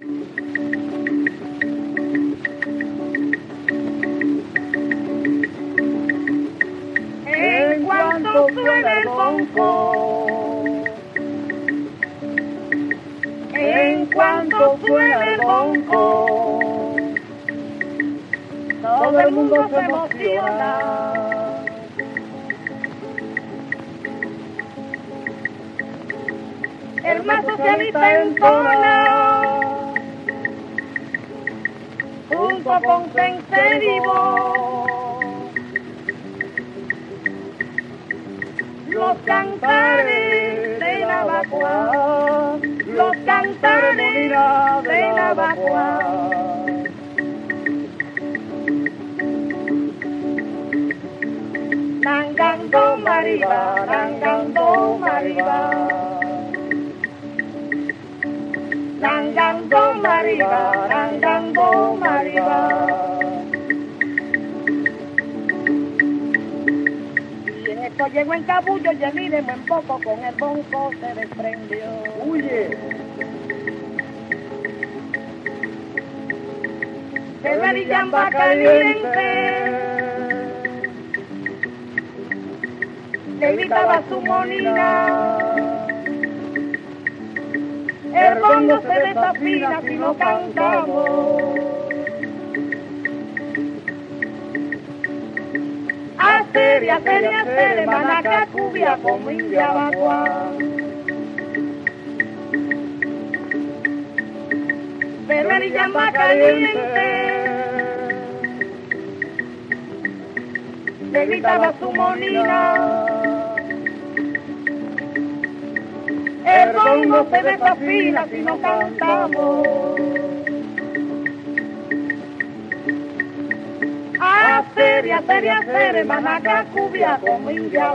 En cuanto suena el bonco, en cuanto suena el bonco, todo el mundo se emociona. El más socialista entona, junto con Senserivo. los cantares de la vacua, los cantares de la vacua. Nangando mariba, nangando mariba. Nangando mariba, nangando mariba. Y en esto llegó en cabullo y el idemo en poco con el bonco se desprendió. Huye. De la villamba caliente le gritaba su monina. El bongo se desafina si no cantamos. Hacer y hacer y hacer, manaca cubia como india vacua. Pero el llama caliente le gritaba su monina. Bongo se desafina si no cantamos. Y hacer y hacer, manaca cubia como india.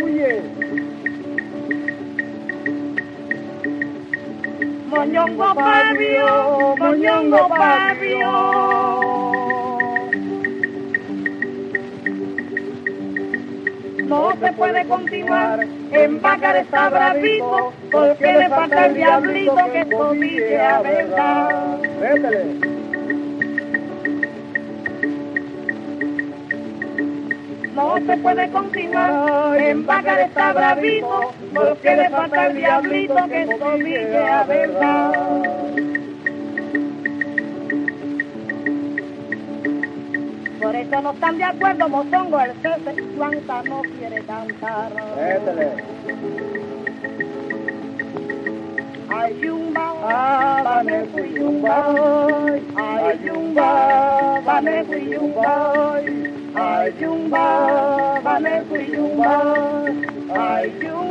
Huye. Moñongo pavio, moñongo pavio. No se puede continuar, en Bácar está bravito, porque le falta el diablito que convive a verdad. No se puede continuar, en Bácar está bravito, porque le falta el diablito que convive a verdad. eso no están de acuerdo, Mofongo, el jefe, Juanita no quiere cantar. Étale. Ay, yumba, dame yumba, ay, yumba, dame yumba, ay, yumba, dame yumba, ay, yumba.